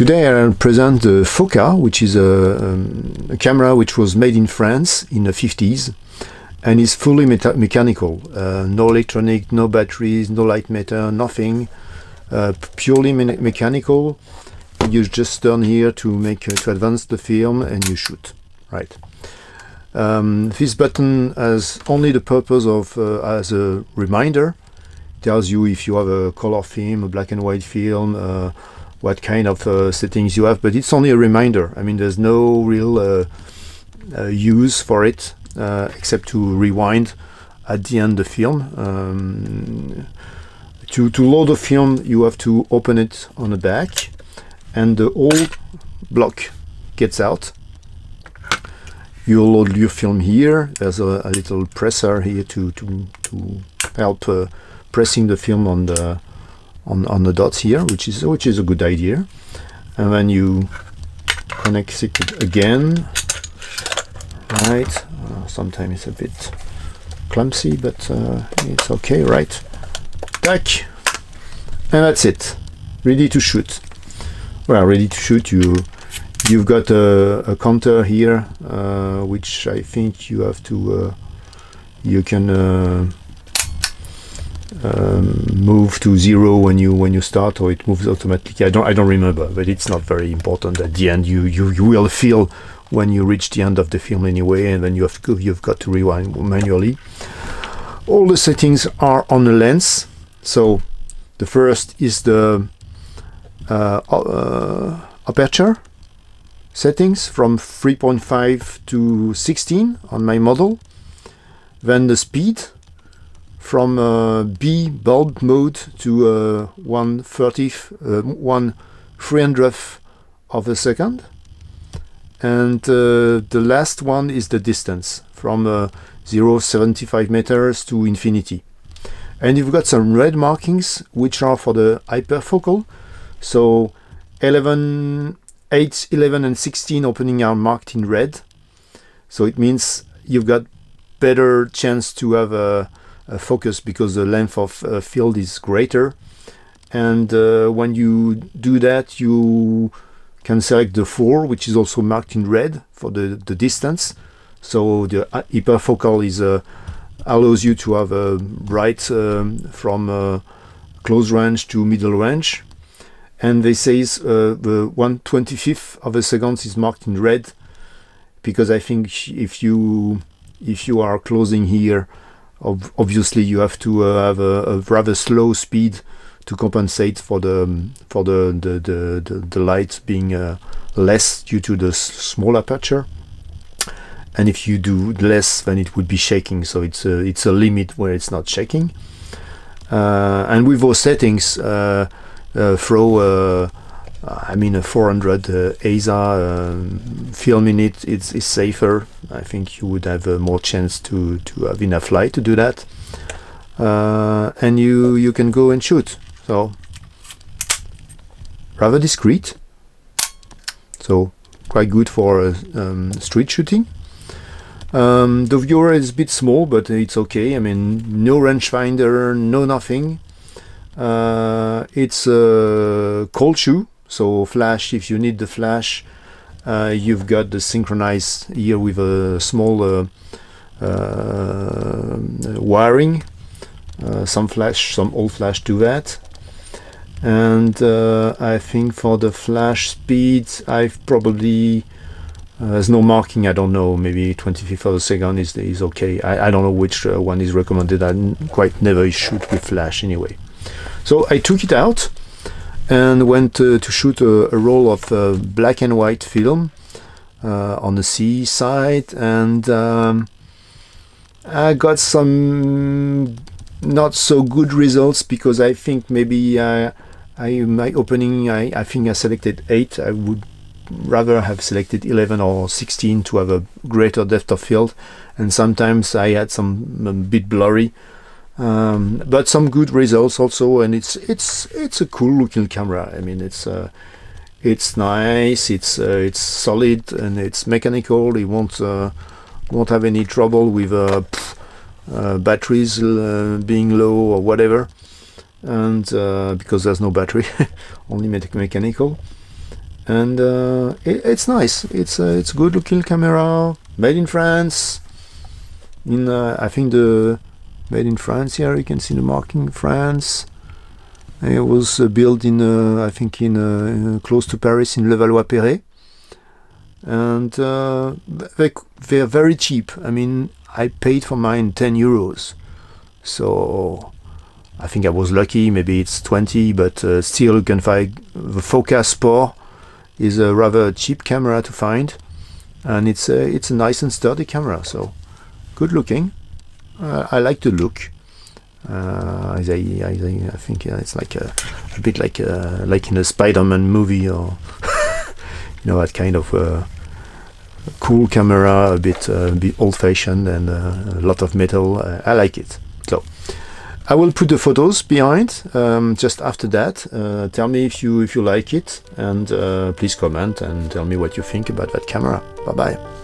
Today I will present the Foca, which is a, um, a, camera which was made in France in the 50s and is fully mechanical. Uh, no electronic, no batteries, no light meter, nothing. Uh, purely me mechanical. You just turn here to make uh, to advance the film and you shoot. Right. Um, this button has only the purpose of uh, as a reminder. It Tells you if you have a color film, a black and white film, uh, what kind of uh, settings you have, but it's only a reminder. I mean, there's no real uh, uh, use for it uh, except to rewind at the end of the film. Um, to, to load the film, you have to open it on the back, and the old block gets out. You load your film here. There's a, a little presser here to to to help uh, pressing the film on the on, on the dots here, which is which is a good idea. And then you connect it again, right? Uh, sometimes it's a bit clumsy, but uh, it's okay, right? Tack, and that's it. Ready to shoot. Well, ready to shoot. You you've got a, a counter here, uh, which I think you have to. Uh, you can uh, um, move to zero when you when you start or it moves automatically. I don't I don't remember but it's not very important. At the end you you, you will feel when you reach the end of the film anyway and then you have to, you've got to rewind manually. All the settings are on the lens. So the first is the uh, uh, aperture settings from 3.5 to 16 on my model. Then the speed from uh, B bulb mode to uh, 1 30th, uh, 1 300th of a second. And uh, the last one is the distance from uh, 0 75 meters to infinity. And you've got some red markings which are for the hyperfocal. So 11, 8, 11 and 16 opening are marked in red. So it means you've got better chance to have a focus because the length of uh, field is greater. And uh, when you do that you can select the 4 which is also marked in red for the, the distance. So the hyperfocal is allows you to have a bright um, from close range to middle range. And they say uh, the 125th of a second is marked in red because I think if you if you are closing here ob obviously you have to uh, have a, a, rather slow speed to compensate for the um, for the the, the, the, the light being uh, less due to the small aperture. And if you do less then it would be shaking. So it's a, it's a limit where it's not shaking. Uh, and with those settings uh, uh, throw uh, I mean a 400 uh, ASA um, film in it it's safer. I think you would have uh, more chance to to have enough light to do that. Uh, and you you can go and shoot. So rather discreet. So quite good for uh, um, street shooting. Um, the viewer is a bit small but it's okay. I mean no rangefinder no nothing. Uh, it's a cold shoe so flash, if you need the flash, uh, you've got the synchronize here with a small uh, uh, wiring. Uh, some flash, some old flash do that. And uh, I think for the flash speed, I've probably uh, there's no marking. I don't know. Maybe 25th of a second is is okay. I, I don't know which one is recommended. I quite never shoot with flash anyway. So I took it out and went to, to shoot a, a, roll of uh, black and white film uh, on the seaside. And um, I got some not so good results because I think maybe I, I my opening I, I think I selected 8 I would rather have selected 11 or 16 to have a greater depth of field. And sometimes I had some a bit blurry um, but some good results also and it's it's it's a cool looking camera I mean it's uh, it's nice it's uh, it's solid and it's mechanical it won't uh, won't have any trouble with uh, pff, uh, batteries uh, being low or whatever and because there's no battery only me mechanical and it, it's nice. It's it's good looking camera, made in France. In I think the made in France here. You can see the marking France. It was uh, built in uh, I think in uh, close to Paris in Levallois-Perret, and uh, they they're very cheap. I mean, I paid for mine 10 euros, so I think I was lucky. Maybe it's 20, but uh, still you can find the Foca Sport is a rather cheap camera to find, and it's a, it's a nice and sturdy camera. So good looking. Uh, I like the look. Uh, I, I, I, think uh, it's like a, a bit like a, like in a Spider-Man movie or you know that kind of uh, cool camera, a bit, uh, a bit old-fashioned and uh, a lot of metal. Uh, I like it. So I will put the photos behind um, just after that. Uh, tell me if you if you like it, and uh, please comment and tell me what you think about that camera. Bye bye.